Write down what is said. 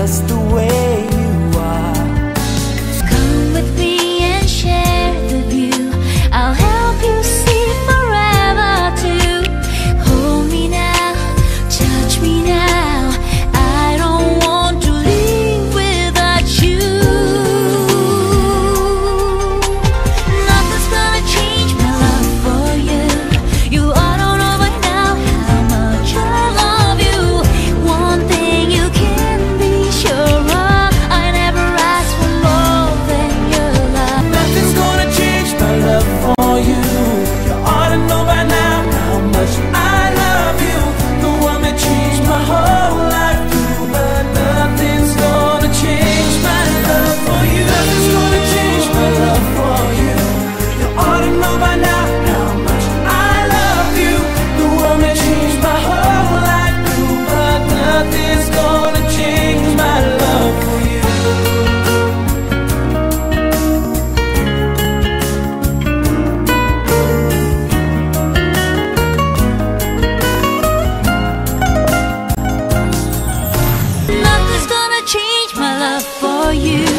just the way you.